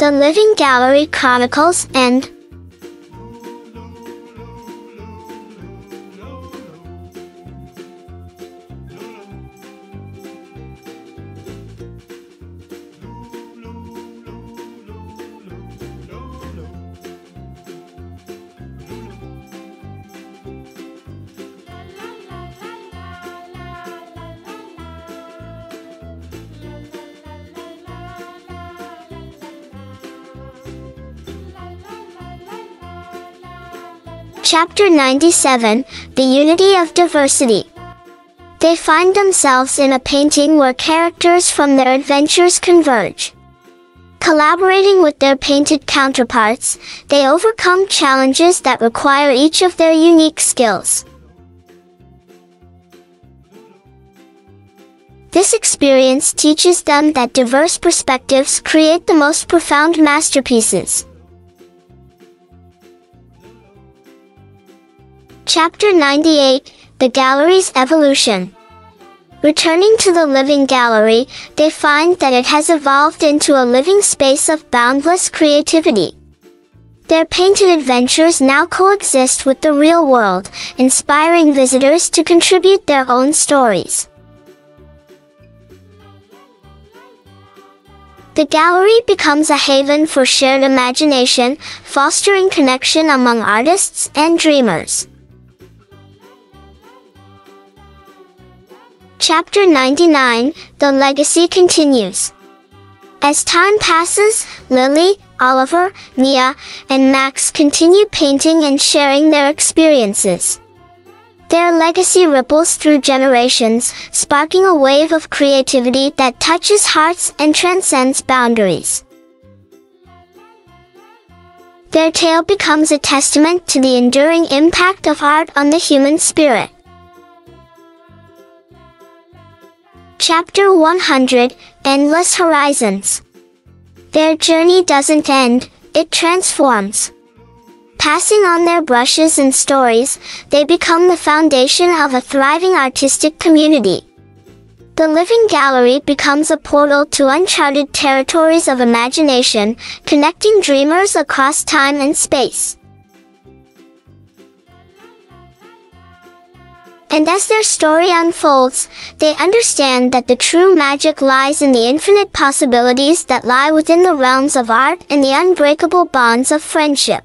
The Living Gallery Chronicles and Chapter 97 The Unity of Diversity. They find themselves in a painting where characters from their adventures converge. Collaborating with their painted counterparts, they overcome challenges that require each of their unique skills. This experience teaches them that diverse perspectives create the most profound masterpieces. Chapter 98 The Gallery's Evolution Returning to the living gallery, they find that it has evolved into a living space of boundless creativity. Their painted adventures now coexist with the real world, inspiring visitors to contribute their own stories. The gallery becomes a haven for shared imagination, fostering connection among artists and dreamers. Chapter 99 The Legacy Continues. As time passes, Lily, Oliver, Mia, and Max continue painting and sharing their experiences. Their legacy ripples through generations, sparking a wave of creativity that touches hearts and transcends boundaries. Their tale becomes a testament to the enduring impact of art on the human spirit. Chapter 100 Endless Horizons Their journey doesn't end, it transforms. Passing on their brushes and stories, they become the foundation of a thriving artistic community. The Living Gallery becomes a portal to uncharted territories of imagination, connecting dreamers across time and space. And as their story unfolds, they understand that the true magic lies in the infinite possibilities that lie within the realms of art and the unbreakable bonds of friendship.